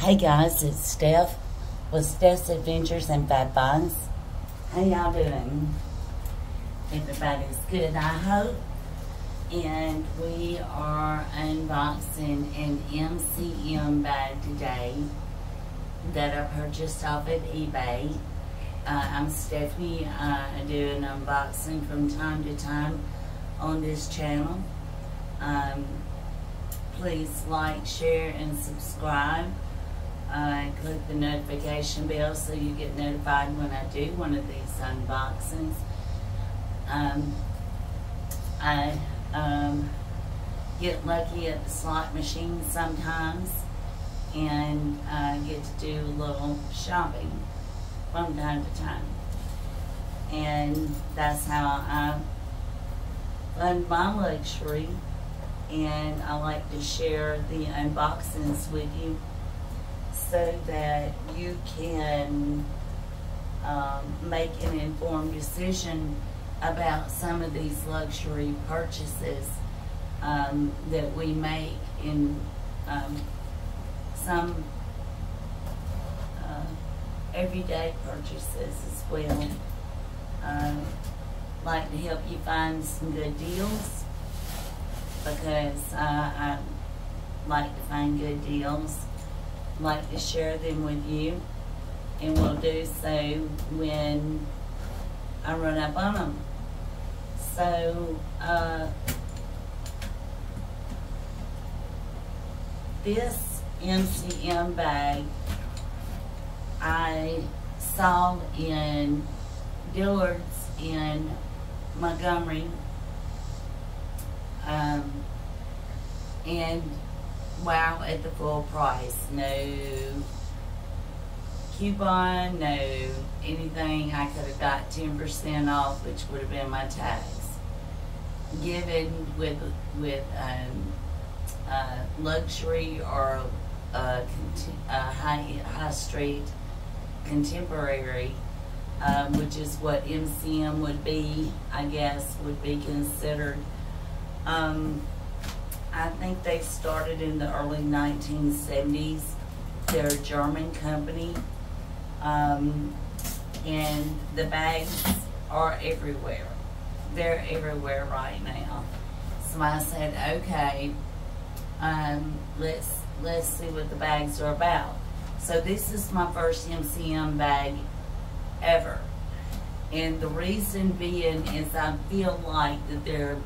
Hey guys, it's Steph with Steph's Adventures and Fab Finds. How y'all doing? Everybody's good, I hope. And we are unboxing an MCM bag today that I purchased off of eBay. Uh, I'm Stephanie. Uh, I do an unboxing from time to time on this channel. Um, please like, share, and subscribe. Uh, click the notification bell so you get notified when I do one of these unboxings. Um, I um, get lucky at the slot machine sometimes and uh, get to do a little shopping from time to time. And that's how I fund my luxury and I like to share the unboxings with you so that you can um, make an informed decision about some of these luxury purchases um, that we make in um, some uh, everyday purchases as well. Uh, like to help you find some good deals because uh, I like to find good deals like to share them with you and we'll do so when I run up on them. So, uh, this MCM bag I saw in Dillard's in Montgomery um, and wow at the full price. No coupon, no anything. I could have got 10% off, which would have been my tax. Given with with um, uh, luxury or uh, high high street contemporary, um, which is what MCM would be, I guess, would be considered. Um, I think they started in the early 1970s. They're a German company. Um, and the bags are everywhere. They're everywhere right now. So I said, okay, um, let's let's see what the bags are about. So this is my first MCM bag ever. And the reason being is I feel like that they're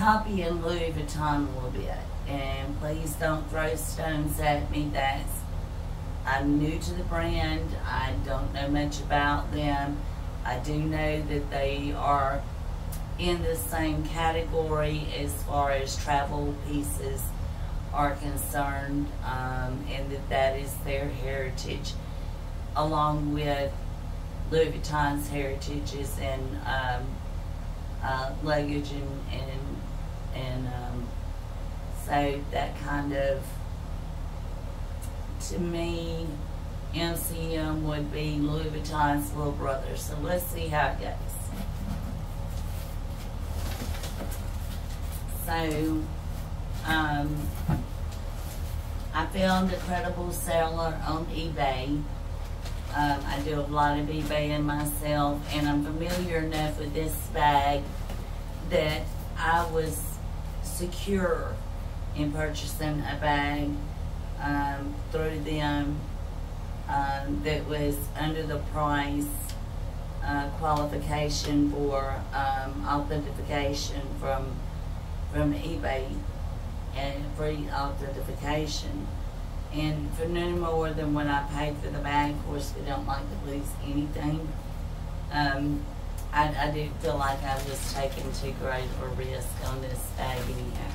copying Louis Vuitton a little bit. And please don't throw stones at me. That's I'm new to the brand. I don't know much about them. I do know that they are in the same category as far as travel pieces are concerned, um, and that that is their heritage, along with Louis Vuitton's heritages and um, uh, luggage and, and and um, so that kind of, to me, MCM would be Louis Vuitton's little brother. So let's see how it goes. So, um, I found a credible seller on eBay. Um, I do a lot of eBaying myself, and I'm familiar enough with this bag that I was secure in purchasing a bag um, through them um, that was under the price uh, qualification for um, authentication from from eBay and free authentication. And for no more than what I paid for the bag, of course, we don't like to lose anything. Um, I, I do feel like I was taking too great a risk on this bag anyhow.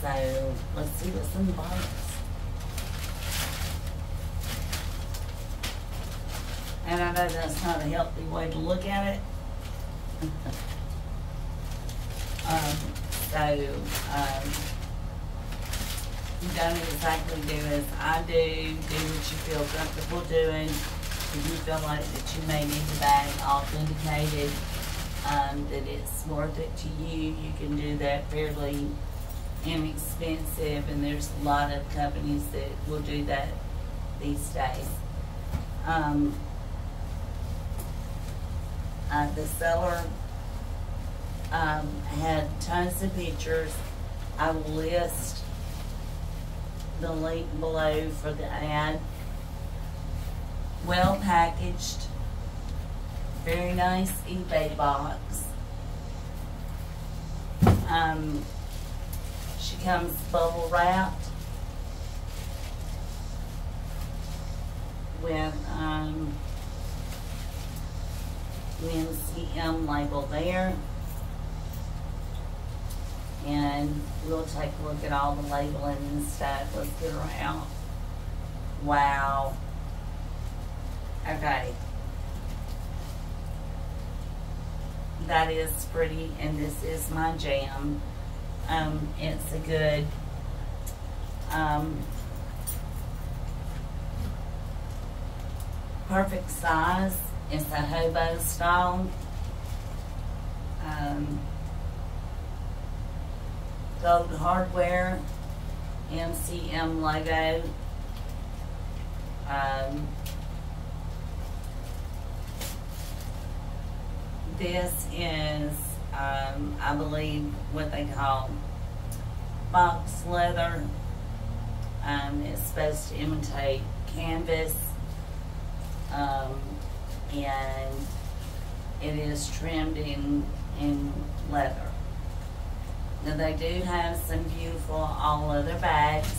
So let's see what's in the box. And I know that's not a healthy way to look at it. um, so, um, don't exactly do as I do, do what you feel comfortable doing. If you feel like that you may need the bag authenticated, um, that it's worth it to you, you can do that fairly inexpensive, and there's a lot of companies that will do that these days. Um, uh, the seller um, had tons of pictures. I will list the link below for the ad. Well packaged, very nice eBay box. Um, she comes bubble wrapped with um, the MCM label there. And we'll take a look at all the labeling and stuff. Let's get her out. Wow. Okay. That is pretty, and this is my jam. Um, it's a good um, perfect size. It's a hobo style. Um, gold hardware, MCM logo. Um, this is, um, I believe, what they call box leather. Um, it's supposed to imitate canvas. Um, and it is trimmed in, in leather. Now they do have some beautiful all leather bags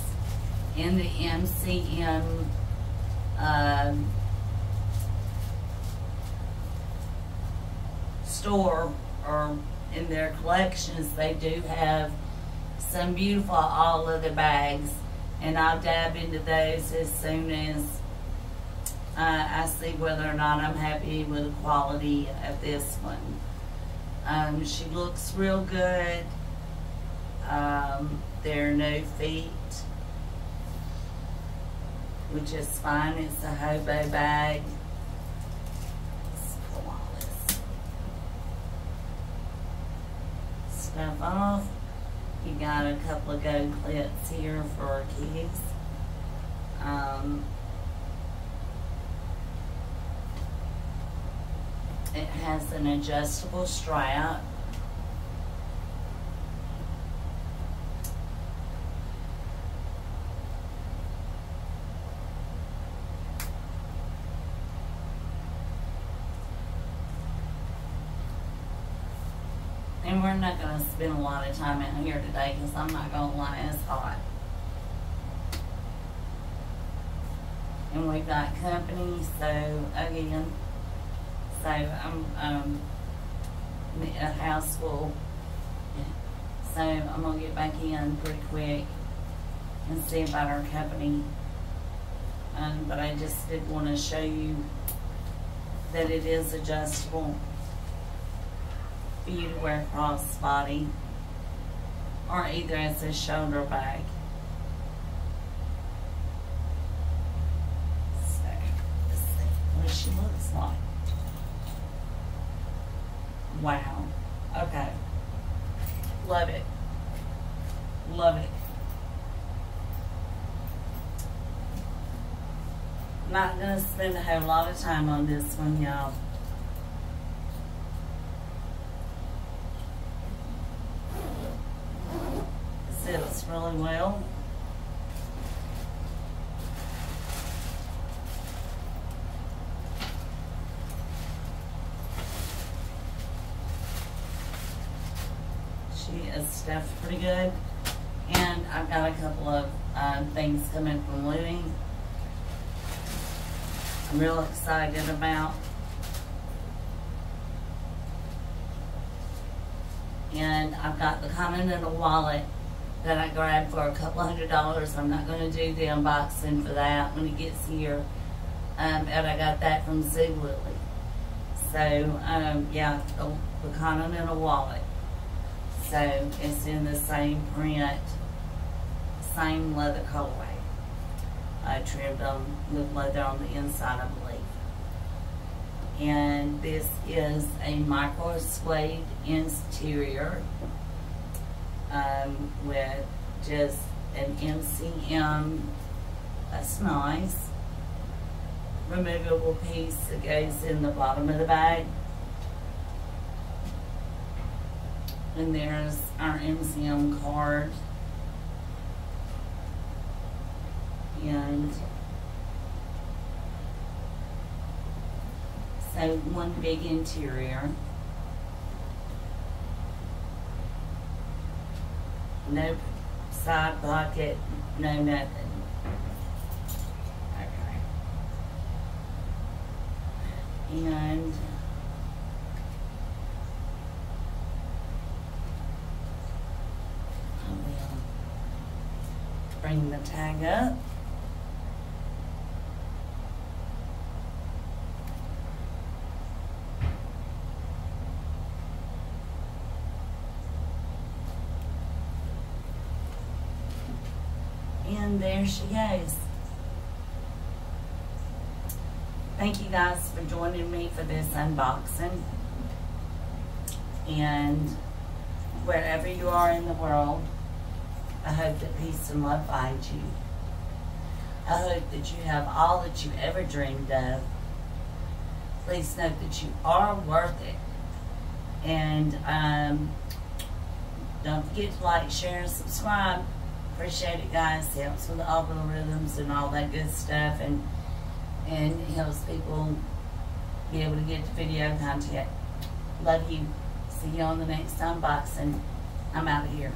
in the MCM um, store or in their collections. They do have some beautiful all leather bags, and I'll dab into those as soon as uh, I see whether or not I'm happy with the quality of this one. Um, she looks real good. Um, there are no feet, which is fine. It's a hobo bag. Let's pull all this stuff off. You got a couple of gold clips here for our kids. Um, it has an adjustable strap. We're not going to spend a lot of time out here today because I'm not going to lie, it's hot. And we've got company, so again, so I'm um, a house full. So I'm going to get back in pretty quick and see about our company. Um, but I just did want to show you that it is adjustable for you to wear crossbody or either as a shoulder bag. So, let's see what she looks like. Wow. Okay. Love it. Love it. Not gonna spend a whole lot of time on this one, y'all. Really well. She is stuffed pretty good. And I've got a couple of um, things coming from Louis. I'm real excited about. And I've got the Continental wallet that I grabbed for a couple hundred dollars. I'm not going to do the unboxing for that when it gets here. Um, and I got that from Zoo Lily. So, um, yeah, the, the Continental wallet. So, it's in the same print, same leather colorway. I trimmed on with leather on the inside, I believe. And this is a micro suede interior. Um, with just an MCM. That's nice. Removable piece that goes in the bottom of the bag. And there's our MCM card. And so one big interior. No side pocket, no nothing. Okay. And I will bring the tag up. And there she goes. Thank you guys for joining me for this unboxing. And wherever you are in the world, I hope that peace and love finds you. I hope that you have all that you ever dreamed of. Please note that you are worth it. And um, don't forget to like, share, and subscribe. Appreciate it, guys. Helps with the algorithms and all that good stuff, and and helps people be able to get the video content. Love you. See you on the next unboxing. I'm out of here.